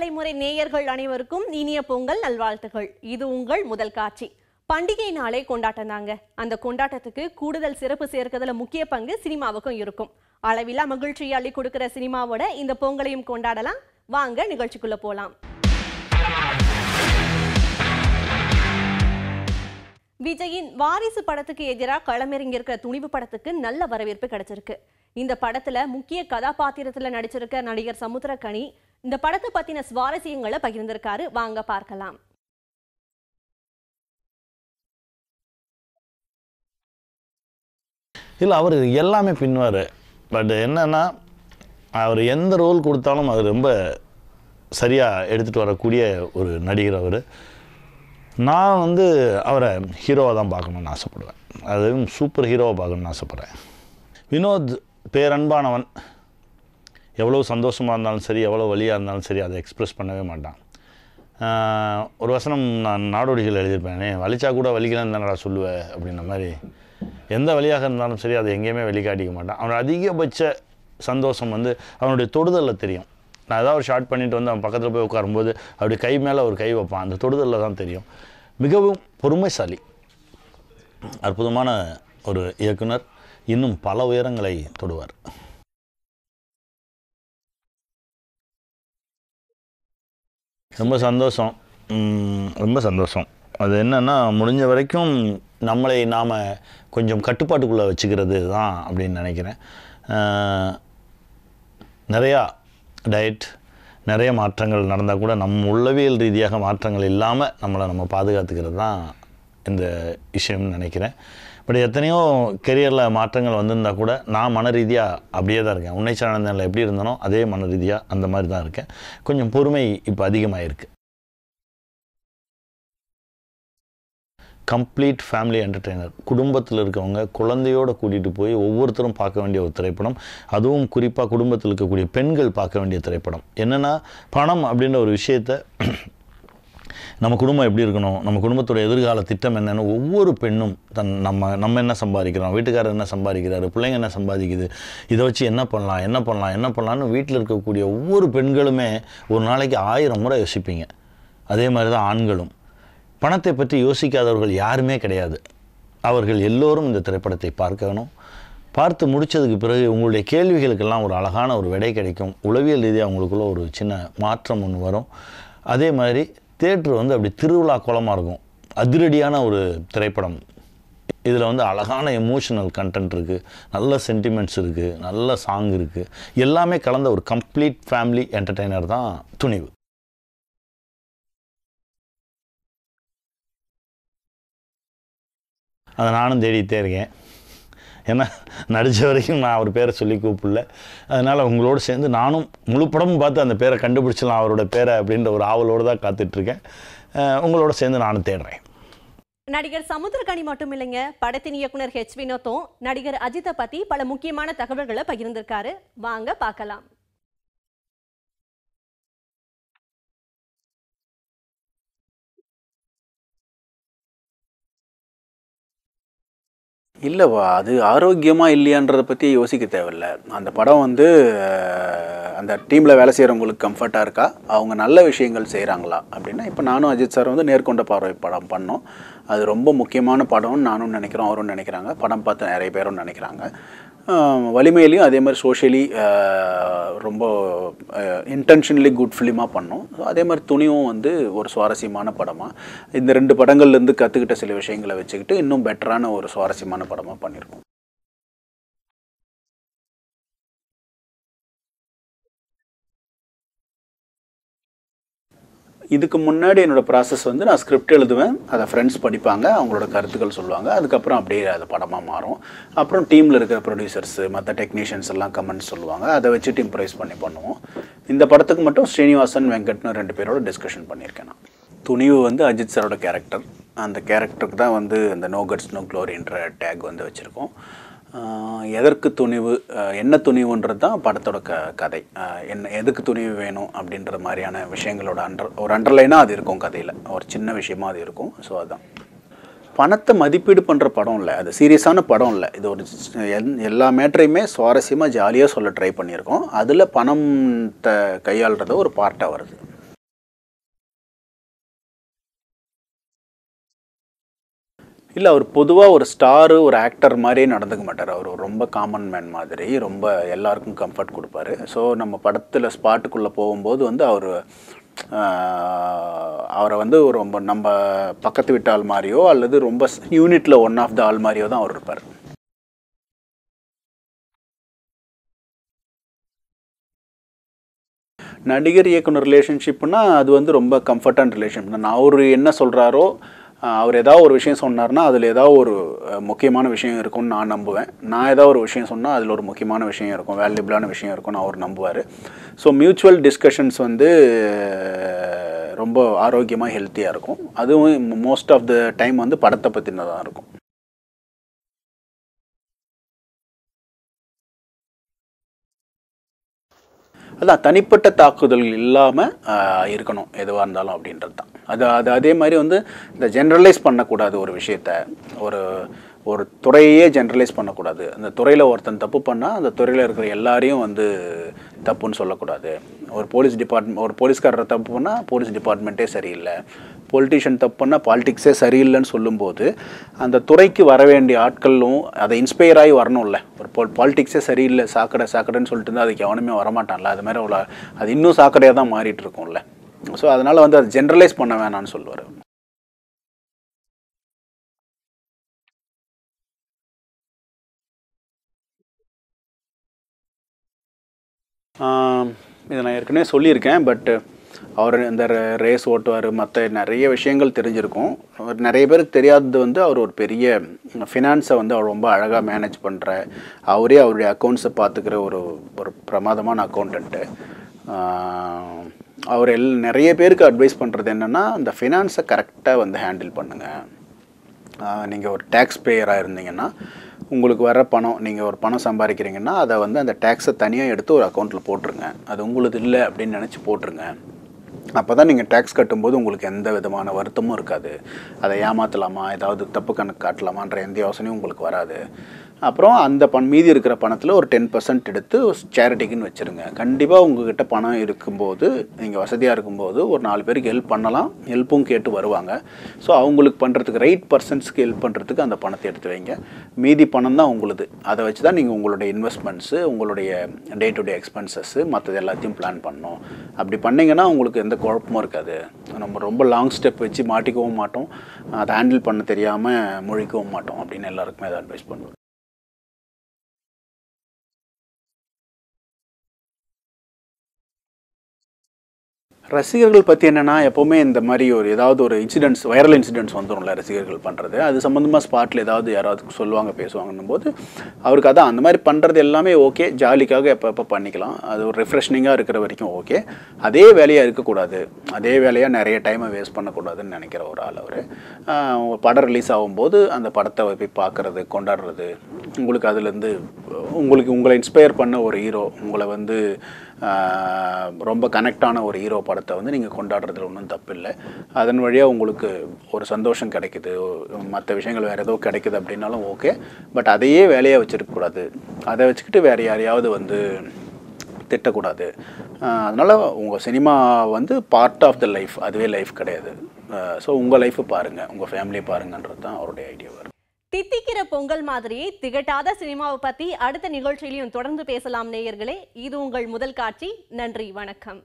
தலைமுறை நேயர்கள் அனைவருக்கும் இனிய பொங்கல் நல்வாழ்த்துகள். இது உங்கள் முதல் காட்சி. பண்டிகை நாளே கொண்டாட்டம் தாங்க அந்த கொண்டாட்டத்துக்கு கூடுதல் சிறப்பு சேர்க்கறதுல முக்கிய பங்கு சினிமாவுக்கும் இருக்கும். அளவிலா மகிழ்ச்சியை அள்ளி கொடுக்கிற சினிமாவோட இந்த பொங்கலையும் கொண்டாடலாம். வாங்க நிகழ்ச்சிக்குள்ள போலாம். விஜயின் வாரிசு படத்துக்கு எதிராக களமிறங்கியிருக்கிற துணிவு படத்துக்கு நல்ல வரவேற்பு கிடைச்சிருக்கு. இந்த படத்துல முக்கிய கதாபாத்திரத்துல நடிச்சிருக்க நடிகர் சமுத்திரக்கனி இந்த படத்தை பத்தின சுவாரஸ்யங்களை பகிர்ந்திருக்காரு. வாங்க பார்க்கலாம். இல்லை அவர் எல்லாமே பின்வார் பட் என்னன்னா அவர் எந்த ரோல் கொடுத்தாலும் அது ரொம்ப சரியாக எடுத்துகிட்டு வரக்கூடிய ஒரு நடிகர் அவர். நான் வந்து அவரை ஹீரோவாக தான் பார்க்கணுன்னு ஆசைப்படுவேன். அதுவும் சூப்பர் ஹீரோவாக பார்க்கணுன்னு ஆசைப்பட்றேன். வினோத் பேரன்பானவன். எவ்வளோ சந்தோஷமாக இருந்தாலும் சரி எவ்வளோ வலியாக இருந்தாலும் சரி அதை எக்ஸ்பிரஸ் பண்ணவே மாட்டான். ஒரு வசனம் நான் நாடோடிகள் எழுதியிருப்பேனே வலிச்சா கூட வலிக்கலன்னு தானடா சொல்லுவேன் அப்படின்ன மாதிரி. எந்த வழியாக இருந்தாலும் சரி அதை எங்கேயுமே வெளிக்காட்டிக்க மாட்டான். அவனோட அதிகபட்ச சந்தோஷம் வந்து அவனுடைய தொடுதலில் தெரியும். நான் ஏதாவது ஒரு ஷார்ட் பண்ணிட்டு வந்து அவன் பக்கத்தில் போய் உட்காரும்போது அப்படி கை மேலே ஒரு கை வைப்பான். அந்த தொடுதலில் தான் தெரியும். மிகவும் பொறுமைசாலி அற்புதமான ஒரு இயக்குனர் இன்னும் பல உயரங்களை தொடுவார். ரொம்ப சந்தோஷம். ரொம்ப சந்தோஷம். அது என்னென்னா முடிஞ்ச வரைக்கும் நம்மளை நாம் கொஞ்சம் கட்டுப்பாட்டுக்குள்ளே வச்சுக்கிறது தான் அப்படின்னு நினைக்கிறேன். நிறையா டயட் நிறைய மாற்றங்கள் நடந்தால் கூட நம் உள்ளவியல் ரீதியாக மாற்றங்கள் இல்லாமல் நம்மளை நம்ம பாதுகாத்துக்கிறது தான் இந்த விஷயம்னு நினைக்கிறேன். பட் எத்தனையோ கெரியரில் மாற்றங்கள் வந்திருந்தா கூட நான் மன ரீதியாக அப்படியே தான் இருக்கேன். உன்னை எப்படி இருந்தனோ அதே மன ரீதியாக அந்த மாதிரி தான் இருக்கேன். கொஞ்சம் பொறுமை இப்போ அதிகமாகிருக்கு கம்ப்ளீட் ஃபேமிலி என்டர்டெய்னர் குடும்பத்தில் இருக்கவங்க குழந்தையோட கூட்டிகிட்டு போய் ஒவ்வொருத்தரும் பார்க்க வேண்டிய ஒரு திரைப்படம். அதுவும் குறிப்பாக குடும்பத்தில் இருக்கக்கூடிய பெண்கள் பார்க்க வேண்டிய திரைப்படம். என்னென்னா பணம் அப்படின்ற ஒரு விஷயத்தை நம்ம குடும்பம் எப்படி இருக்கணும்? நம்ம குடும்பத்தோட எதிர்கால திட்டம் என்னென்னு ஒவ்வொரு பெண்ணும் தன் நம்ம நம்ம என்ன சம்பாதிக்கிறோம்? வீட்டுக்காரர் என்ன சம்பாதிக்கிறாரு? பிள்ளைங்க என்ன சம்பாதிக்குது? இதை வச்சு என்ன பண்ணலாம்? என்ன பண்ணலாம்? என்ன பண்ணலாம்னு வீட்டில் இருக்கக்கூடிய ஒவ்வொரு பெண்களுமே ஒரு நாளைக்கு ஆயிரம் முறை யோசிப்பீங்க. அதே மாதிரி தான் ஆண்களும். பணத்தை பற்றி யோசிக்காதவர்கள் யாருமே கிடையாது. அவர்கள் எல்லோரும் இந்த திரைப்படத்தை பார்க்கணும். பார்த்து முடித்ததுக்கு பிறகு உங்களுடைய கேள்விகளுக்கெல்லாம் ஒரு அழகான ஒரு விடை கிடைக்கும். உளவியல் ரீதியாக அவங்களுக்குள்ள ஒரு சின்ன மாற்றம் ஒன்று வரும். அதே மாதிரி தேட்ரு வந்து அப்படி திருவிழா கோலமாக இருக்கும். அதிரடியான ஒரு திரைப்படம். இதில் வந்து அழகான எமோஷனல் கண்டென்ட் இருக்குது நல்ல சென்டிமெண்ட்ஸ் இருக்குது நல்ல சாங் இருக்குது எல்லாமே கலந்த ஒரு கம்ப்ளீட் ஃபேமிலி என்டர்டெய்னர் தான் துணிவு. அதை நானும் தேடிட்டே இருக்கேன். ஏன்னா நடித்த வரைக்கும் நான் அவர் பேரை சொல்லி கூப்பிடல. அதனால் உங்களோடு சேர்ந்து நானும் முழு படமும் பார்த்து அந்த பேரை கண்டுபிடிச்சலாம் அவரோட பேரை அப்படின்ற ஒரு ஆவலோடு தான் காத்துட்ருக்கேன். உங்களோட சேர்ந்து நானும் தேடுறேன். நடிகர் சமுத்திரகனி மட்டும் இல்லைங்க படத்தின் இயக்குனர் ஹெச் வினோத்தும் நடிகர் அஜித்தை பற்றி பல முக்கியமான தகவல்களை பகிர்ந்திருக்காரு. வாங்க பார்க்கலாம். இல்லைவா அது ஆரோக்கியமாக இல்லையான்றதை பற்றி யோசிக்க தேவையில்ல. அந்த படம் வந்து அந்த டீமில் வேலை செய்கிறவங்களுக்கு கம்ஃபர்ட்டாக இருக்கா? அவங்க நல்ல விஷயங்கள் செய்கிறாங்களா அப்படின்னா இப்போ நானும் அஜித் சார் வந்து நேர்கொண்ட பார்வை படம் பண்ணோம். அது ரொம்ப முக்கியமான படம்னு நானும் நினைக்கிறோம் அவரும் நினைக்கிறாங்க. படம் பார்த்து நிறைய பேரும் நினைக்கிறாங்க. வலிமையிலையும் அதே மாதிரி சோஷியலி ரொம்ப இன்டென்ஷனலி குட் ஃபிலிமாக பண்ணோம். ஸோ அதே மாதிரி துணிவும் வந்து ஒரு சுவாரஸ்யமான படமாக இந்த ரெண்டு படங்கள்லேருந்து கற்றுக்கிட்ட சில விஷயங்களை வச்சுக்கிட்டு இன்னும் பெட்டரான ஒரு சுவாரஸ்யமான படமாக பண்ணியிருக்கோம். இதுக்கு முன்னாடி என்னோட ப்ராசஸ் வந்து நான் ஸ்கிரிப்ட் எழுதுவேன் அதை ஃப்ரெண்ட்ஸ் படிப்பாங்க அவங்களோட கருத்துக்கள் சொல்லுவாங்க. அதுக்கப்புறம் அப்படியே அது படமாக மாறும். அப்புறம் டீமில் இருக்கிற ப்ரொடியூசர்ஸு மற்ற டெக்னீஷியன்ஸ் எல்லாம் கமெண்ட்ஸ் சொல்லுவாங்க. அதை வச்சுட்டு இம்ப்ரைஸ் பண்ணி பண்ணுவோம். இந்த படத்துக்கு மட்டும் ஸ்ரீனிவாசன் வெங்கட்னு ரெண்டு பேரோட டிஸ்கஷன் பண்ணியிருக்கேன் நான். துணிவு வந்து அஜித் சாரோட கேரக்டர் அந்த கேரக்டருக்கு தான் வந்து இந்த நோ கட்ஸ் நோ க்ளோரின்ற டேக் வந்து வச்சுருக்கோம். எதற்கு துணிவு என்ன துணிவுன்றது தான் படத்தோட க கதை. என்ன எதுக்கு துணிவு வேணும் அப்படின்ற மாதிரியான விஷயங்களோட அண்டர் ஒரு அண்டர்லைனாக அது இருக்கும் கதையில். ஒரு சின்ன விஷயமா அது இருக்கும். ஸோ அதுதான் பணத்தை மதிப்பீடு பண்ணுற படம் இல்லை. அது சீரியஸான படம் இல்லை. இது ஒரு எல்லா மேட்டரையுமே சுவாரஸ்யமாக ஜாலியாக சொல்ல ட்ரை பண்ணியிருக்கோம். அதில் பணத்தை கையாளுறது ஒரு பார்ட்டாக வருது. இல்லை அவர் பொதுவாக ஒரு ஸ்டாரு ஒரு ஆக்டர் மாதிரியே நடந்துக்க மாட்டார். அவர் ரொம்ப காமன் மேன் மாதிரி ரொம்ப எல்லாருக்கும் கம்ஃபர்ட் கொடுப்பாரு. ஸோ நம்ம படத்தில் ஸ்பாட்டுக்குள்ளே போகும்போது வந்து அவர் அவரை வந்து ரொம்ப நம்ம பக்கத்து வீட்டு ஆள் மாதிரியோ அல்லது ரொம்ப யூனிட்டில் ஒன் ஆஃப் த ஆள் மாதிரியோ தான் அவர் இருப்பார். நடிகர் இயக்குனர் ரிலேஷன்ஷிப்னால் அது வந்து ரொம்ப கம்ஃபர்டான ரிலேஷன் நான் அவர் என்ன சொல்கிறாரோ அவர் ஏதாவது ஒரு விஷயம் சொன்னார்னா அதில் ஏதாவது ஒரு முக்கியமான விஷயம் இருக்கும்னு நான் நம்புவேன். நான் ஏதாவது ஒரு விஷயம் சொன்னால் அதில் ஒரு முக்கியமான விஷயம் இருக்கும் வேல்யூபிளான விஷயம் இருக்கும்னு அவர் நம்புவார். ஸோ மியூச்சுவல் டிஸ்கஷன்ஸ் வந்து ரொம்ப ஆரோக்கியமாக ஹெல்த்தியாக இருக்கும். அதுவும் மோஸ்ட் ஆஃப் த டைம் வந்து படத்தை பற்றினதாக இருக்கும். அதான் தனிப்பட்ட தாக்குதல் இல்லாமல் இருக்கணும் எதுவாக இருந்தாலும் அப்படின்றது தான் அது அது அதே மாதிரி வந்து இந்த ஜென்ரலைஸ் பண்ணக்கூடாது ஒரு விஷயத்த. ஒரு ஒரு துறையே ஜென்ரலைஸ் பண்ணக்கூடாது. அந்த துறையில் ஒருத்தன் தப்பு பண்ணால் அந்த துறையில் இருக்கிற எல்லாரையும் வந்து தப்புன்னு சொல்லக்கூடாது. ஒரு போலீஸ் டிபார்ட்மெண்ட் ஒரு போலீஸ்காரர் தப்பு பண்ணால் போலீஸ் டிபார்ட்மெண்ட்டே சரியில்லை. பொலிட்டிஷியன் தப்பு பண்ணால் பாலிடிக்ஸே சரியில்லைன்னு சொல்லும்போது அந்த துறைக்கு வர வேண்டிய ஆட்களும் அதை இன்ஸ்பயர் ஆகி வரணும்ல. ஒரு பொல் பாலிடிக்ஸே சரியில்லை சாக்கடை சாக்கடைன்னு சொல்லிட்டு இருந்தால் அதுக்கு எவனுமே வரமாட்டான்ல. அது மாதிரி அவ்வளோ அது இன்னும் சாக்கடையாக தான் மாறிட்டு இருக்கும்ல. ஸோ அதனால் வந்து அதை ஜென்ரலைஸ் பண்ண வேணாம்னு சொல்லுவார். இதை நான் ஏற்கனவே சொல்லியிருக்கேன் பட்டு அவர் இந்த ரேஸ் ஓட்டுவார் மற்ற நிறைய விஷயங்கள் தெரிஞ்சிருக்கும். அவர் நிறைய பேருக்கு தெரியாதது வந்து அவர் ஒரு பெரிய ஃபினான்ஸை வந்து அவர் ரொம்ப அழகாக மேனேஜ் பண்ணுற அவரே அவருடைய அக்கௌண்ட்ஸை பார்த்துக்கிற ஒரு ஒரு பிரமாதமான அக்கௌண்டண்ட்டு அவர் எல் நிறைய பேருக்கு அட்வைஸ் பண்ணுறது என்னென்னா அந்த ஃபினான்ஸை கரெக்டாக வந்து ஹேண்டில் பண்ணுங்கள் நீங்கள் ஒரு டேக்ஸ் பேயராக இருந்தீங்கன்னா உங்களுக்கு வர பணம் நீங்கள் ஒரு பணம் சம்பாதிக்கிறீங்கன்னா அதை வந்து அந்த டேக்ஸை தனியாக எடுத்து ஒரு அக்கௌண்ட்டில் போட்டுருங்க. அது உங்களுக்கு இல்லை அப்படின்னு நினச்சி போட்டுருங்க. அப்போ தான் நீங்கள் டேக்ஸ் கட்டும்போது உங்களுக்கு எந்த விதமான வருத்தமும் இருக்காது. அதை ஏமாற்றலாமா ஏதாவது தப்பு கணக்கு காட்டலாமான்ற எந்த யோசனையும் உங்களுக்கு வராது. அப்புறம் அந்த பண் மீதி இருக்கிற பணத்தில் ஒரு டென் பர்சன்ட் எடுத்து சேரிட்டிக்குன்னு வச்சுருங்க. கண்டிப்பாக உங்ககிட்ட பணம் இருக்கும்போது நீங்கள் வசதியாக இருக்கும்போது ஒரு நாலு பேருக்கு ஹெல்ப் பண்ணலாம். ஹெல்ப்பும் கேட்டு வருவாங்க. ஸோ அவங்களுக்கு பண்ணுறதுக்கு ரைட் பர்சன்ஸ்க்கு ஹெல்ப் பண்ணுறதுக்கு அந்த பணத்தை எடுத்து வைங்க. மீதி பணம் தான் உங்களுது. அதை வச்சு தான் நீங்கள் உங்களுடைய இன்வெஸ்ட்மெண்ட்ஸு உங்களுடைய டே டு டே எக்ஸ்பென்சஸ்ஸு மற்றது எல்லாத்தையும் பிளான் பண்ணணும். அப்படி பண்ணிங்கன்னா உங்களுக்கு எந்த குழப்பமும் இருக்காது. நம்ம ரொம்ப லாங் ஸ்டெப் வச்சு மாட்டிக்கவும் மாட்டோம். அதை ஹேண்டில் பண்ண தெரியாமல் முழிக்கவும் மாட்டோம் அப்படின்னு எல்லாருக்குமே அதை அட்வைஸ் பண்ணுவோம் ரசிகர்கள் பற்றி என்னென்னா எப்போவுமே இந்த மாதிரி ஒரு ஏதாவது ஒரு இன்சிடென்ட்ஸ் வைரல் இன்சிடென்ட்ஸ் வந்துடும்ல ரசிகர்கள் பண்ணுறது அது சம்மந்தமாக ஸ்பாட்டில் ஏதாவது யாராவது சொல்லுவாங்க பேசுவாங்கன்னும் போது அவருக்கு அதான் அந்த மாதிரி பண்ணுறது எல்லாமே ஓகே ஜாலிக்காக எப்போ எப்போ பண்ணிக்கலாம். அது ஒரு ரெஃப்ரெஷ்னிங்காக இருக்கிற வரைக்கும் ஓகே அதே வேலையாக இருக்கக்கூடாது. அதே வேலையாக நிறைய டைமை வேஸ்ட் பண்ணக்கூடாதுன்னு நினைக்கிற ஒரு ஆள் அவர். படம் ரிலீஸ் ஆகும்போது அந்த படத்தை போய் பார்க்குறது கொண்டாடுறது உங்களுக்கு அதுலேருந்து உங்களுக்கு உங்களை இன்ஸ்பயர் பண்ண ஒரு ஹீரோ உங்களை வந்து ரொம்ப கனெக்டான ஒரு ஹீரோ படத்தை வந்து நீங்கள் கொண்டாடுறதுல ஒன்றும் தப்பு இல்லை அதன் வழியாக உங்களுக்கு ஒரு சந்தோஷம் கிடைக்குது. மற்ற விஷயங்கள் வேறு ஏதோ கிடைக்குது அப்படின்னாலும் ஓகே பட் அதையே வேலையாக வச்சுருக்கக்கூடாது அதை வச்சுக்கிட்டு வேறு யாரையாவது வந்து திட்டக்கூடாது. அதனால் உங்கள் சினிமா வந்து பார்ட் ஆஃப் த லைஃப் அதுவே லைஃப் கிடையாது. ஸோ உங்கள் லைஃப்பை பாருங்கள் உங்கள் ஃபேமிலியை பாருங்கன்றது தான் அவருடைய ஐடியா வரும் தித்திக்கிற பொங்கல் மாதிரியே திகட்டாத சினிமாவை பத்தி அடுத்த நிகழ்ச்சியிலையும் தொடர்ந்து பேசலாம் நேயர்களே. இது உங்கள் முதல் காட்சி. நன்றி வணக்கம்.